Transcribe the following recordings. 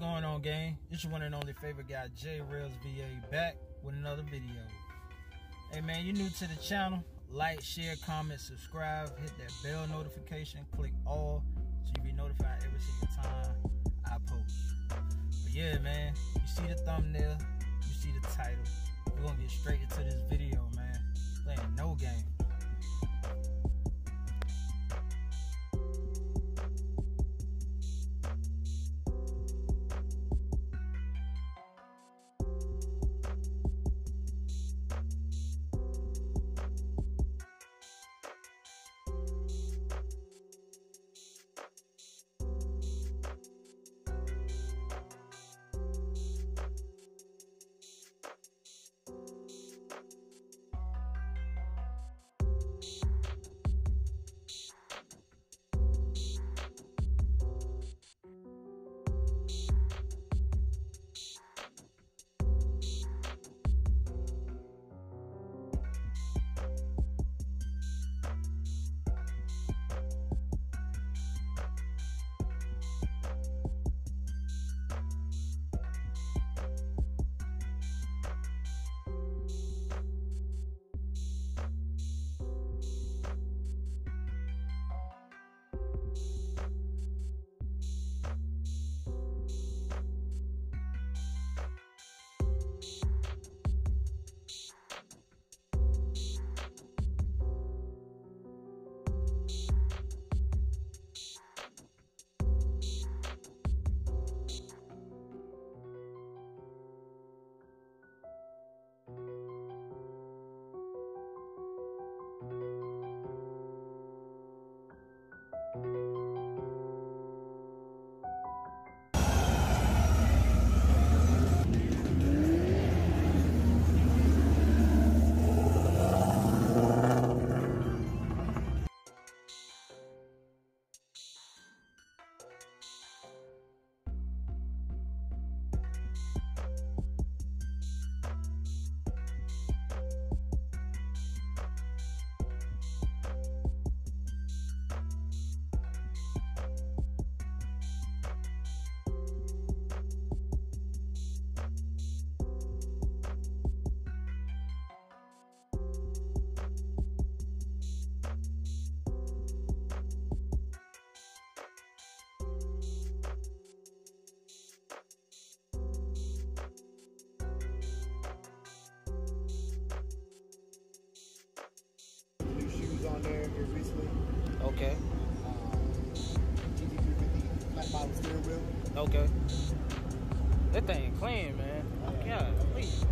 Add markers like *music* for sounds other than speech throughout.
going on, gang? It's your one and only favorite guy, J Rails VA, back with another video. Hey man, you new to the channel? Like, share, comment, subscribe, hit that bell notification, click all so you be notified every single time I post. But yeah, man, you see the thumbnail, you see the title. We're gonna get straight into this video, man. Playing no game. Okay, Um, GT350 flat bottom steering wheel. okay. That thing clean, man. Oh, Yeah, please.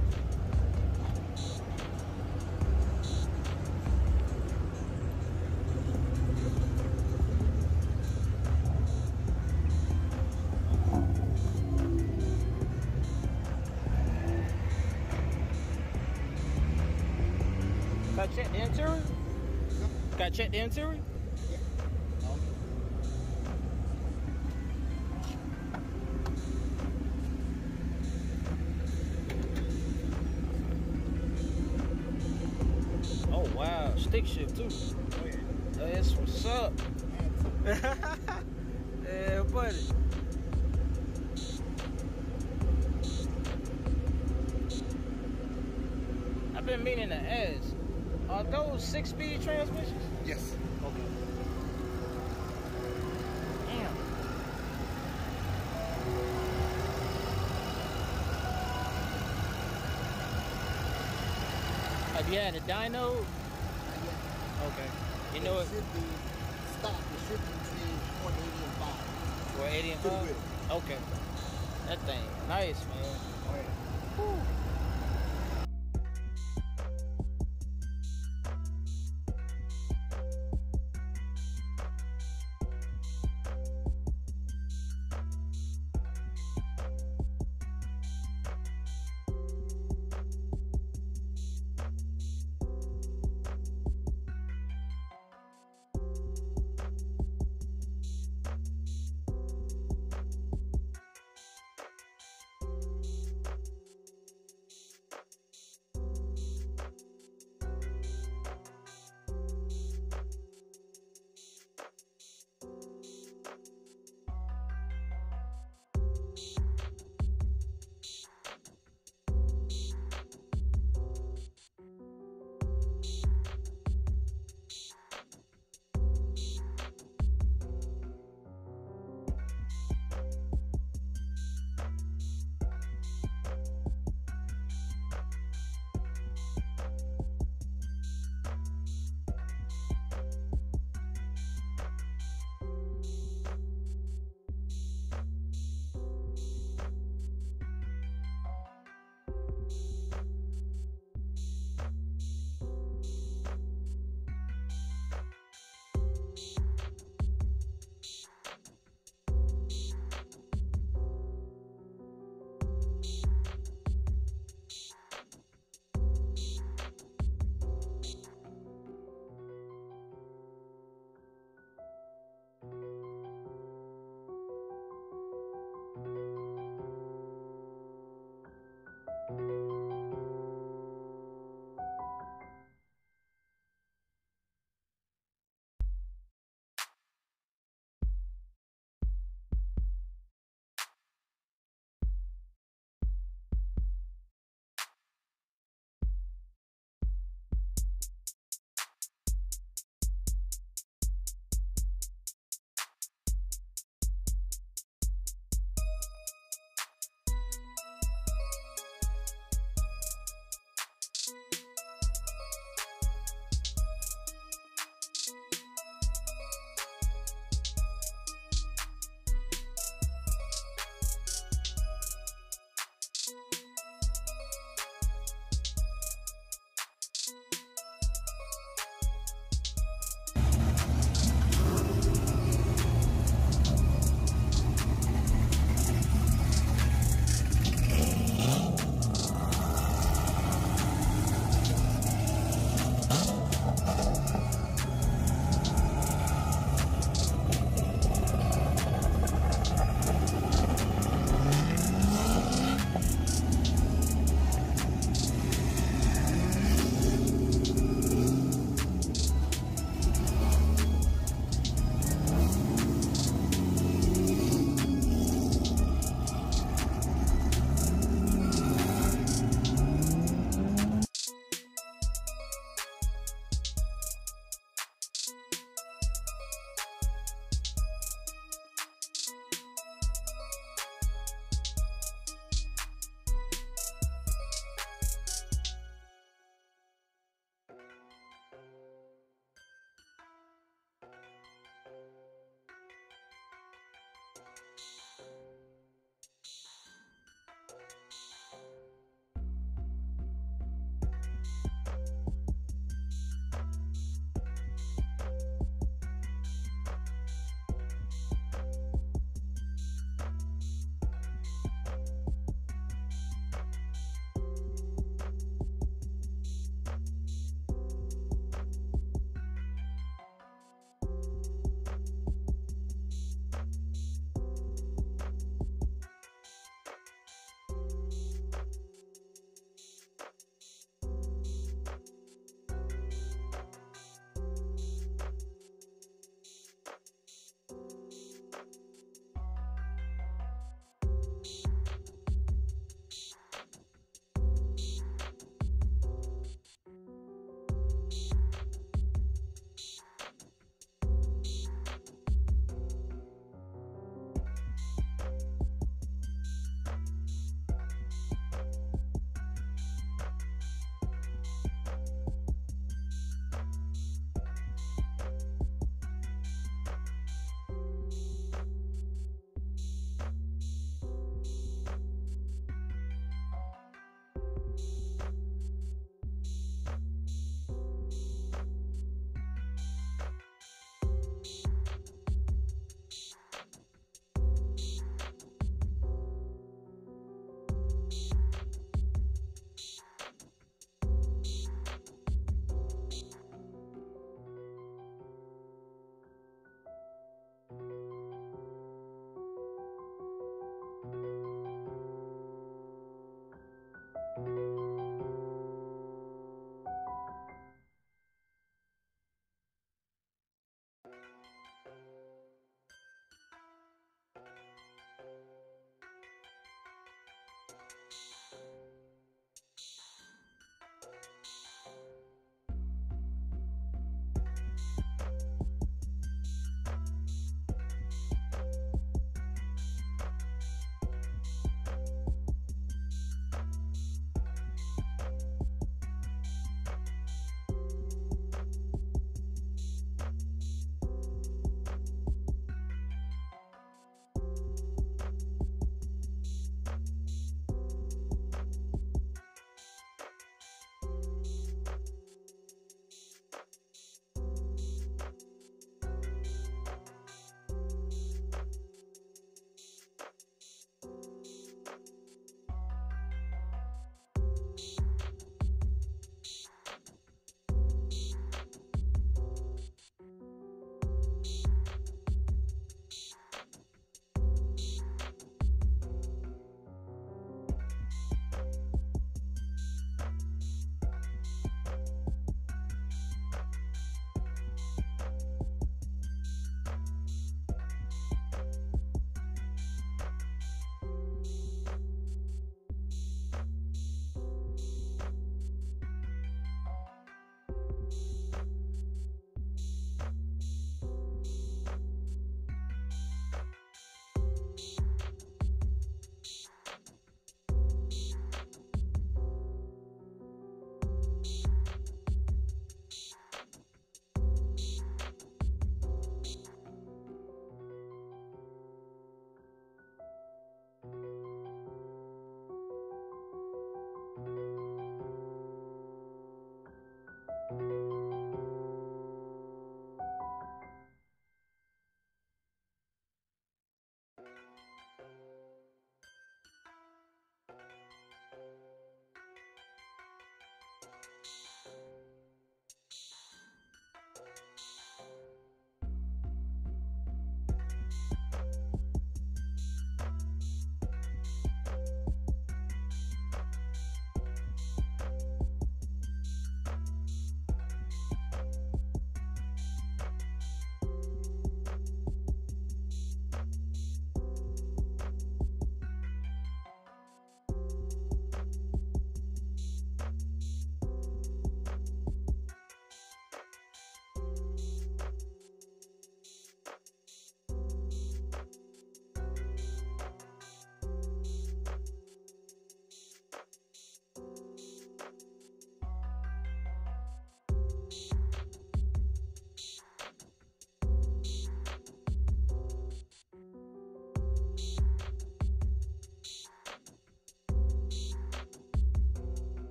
Got check the interior? Got check the interior? Wow, stick shift too. oh. That's what's up. *laughs* Yeah, buddy. I've been meaning to ask, are those six-speed transmissions? yes. Okay. Damn. Have you had a dyno? Okay. You know it it should be stock. It should be between 180 and 5. for 80 and Pretty 5? Okay. That thing, nice, man.